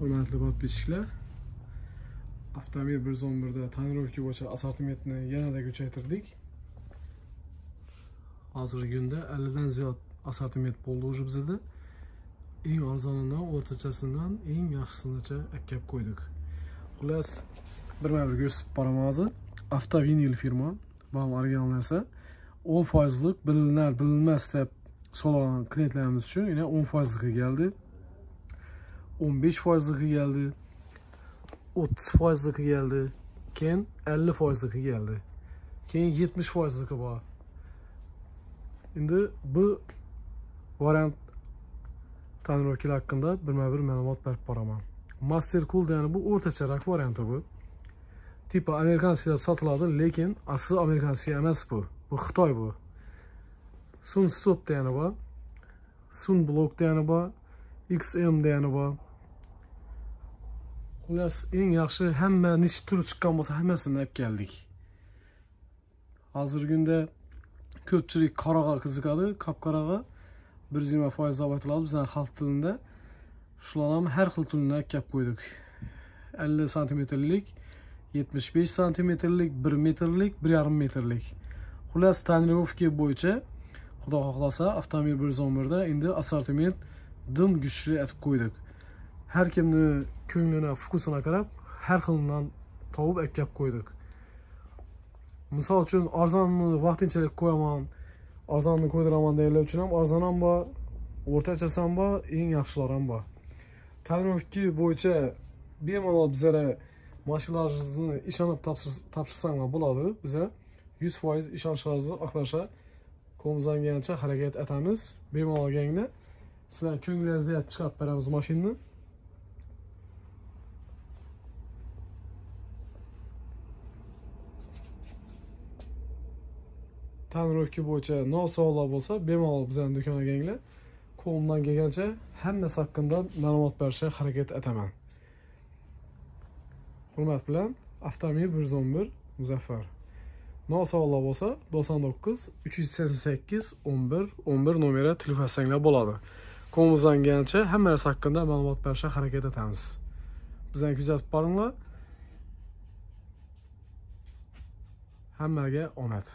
hurmatli podpisчиklar avtomobil 111 da tonirovka bo'yicha assortimentni yanada kuchaytirdik. Hozirgi kunda 50 dan ziyod assortiment bo'ldi уже bizda. Eng arzonidan o'rtachasidan eng yaxshisigacha akkab qo'ydik. Xullas birma bir ko'rsatib boraman hozir avtovinil firma bu ham original narsa. 10 foizlik bilinar bilinmas deb so'ragan klientlarimiz uchun yana 10 foizga keldi. 15 foizga keldi 30 foizga keldi keyin 50 foizga keldi keyin 70 foizga bor. Endi bu variant tonirovkalar haqida birma bir ma'lumot berib boraman. Master cool degani bu o'rtacharoq varianti bu. Tipi amerikanskiy deb sotiladi lekin asli amerikanskiy emas bu. Bu xitoy bu. Sun stop degani bor sun blok degani bor xm degani bor. Xullas eng yaxshi hamma necha turi chiqqan bo'lsa hammasini olib keldik. Hozirgi kunda ko'pchilik qoraga qiziqadi qop qoraga bir yuz yigirma foiz deb aytiladi bizani xalq tilida. Shularni ham har xil turini olib kelib qo'ydik. Ellik santimetrlik yetmish besh santimetrlik bir metrlik bir yarim metrlik. Xullas tonirovka bo'yicha xudo xohlasa avtomobil bir yuz o'n birda endi assortiment dim kuchli aytib qo'ydik. Har kimni ko'nglini fokusini qarab har xilidan tovib olib qo'ydik misol uchun arzonni vaqtinchalik qo'yaman arzonni qo'ydiraman deganlar uchun ham arzon ham bor o'rtachasi ham bor eng yaxshilari ham bor tonirovka bo'yicha bemalol bizlara mashinalaringizni ishonib topshirsanglar bo'ladi biza yuz foiz ishonchlaringizni oqlashga qo'limizdan kelgancha harakat etamiz bemalol kelinglar sizlarni ko'nglingizni chiqarib beramiz mashinani tonirovka bo'yicha nosavollar bo'lsa bemalol bizani do'konga kelinglar qo'limdan kelgancha hammasi haqida ma'lumot berishga harakat etaman hurmat bilan avtomobil bir yuz o'n bir muzaffar nosavollar bo'lsa to'qson to'qqiz uch yuz sakson sakkiz o'n bir o'n bir nomeri telefon qilsanglar bo'ladi qo'limizdan kelgancha hamma narsa haqida ma'lumot berishga harakat etamiz bizani kuzatib boringlar hammaga omad